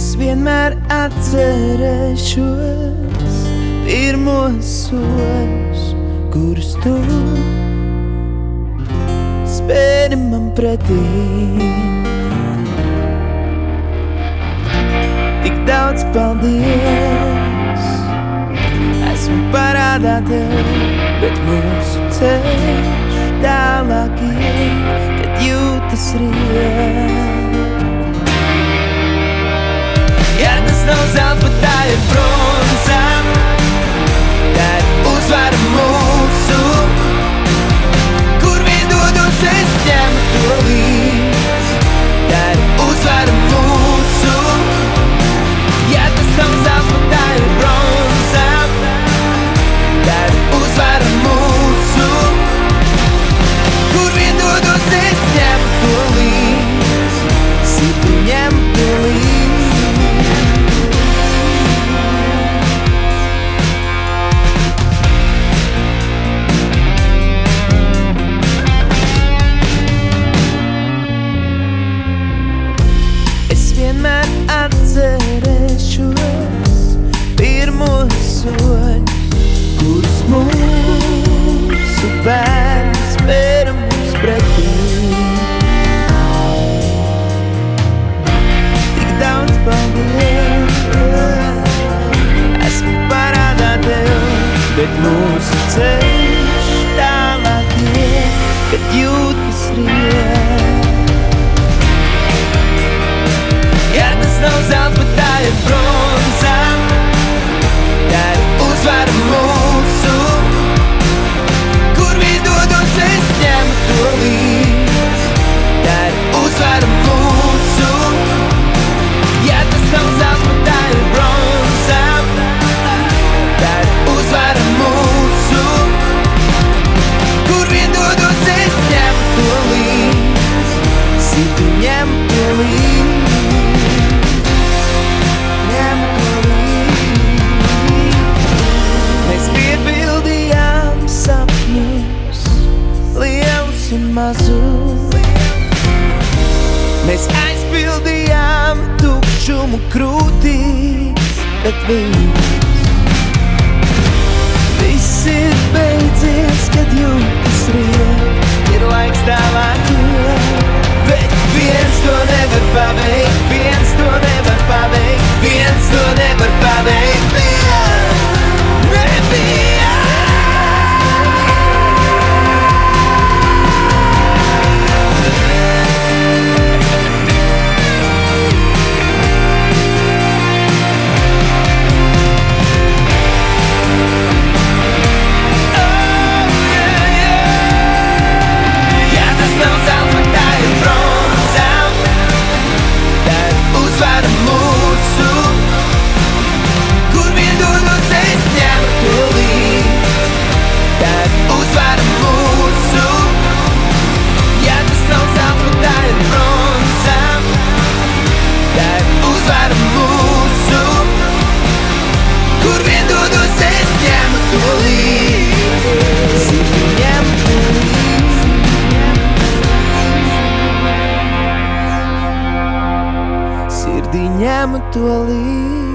es vienmēr atcerēšos pirmos soļus, kurus tu spēri man pretī. Tik daudz paldies, esmu parādā tev, bet mūsu ceļš. мороз запитає про and answered снов запитає про būsim mazumi. Mēs aizpildījām tukšumu krūtīs, bet viņš viss ir beidzies, kad jūs. é muito ali.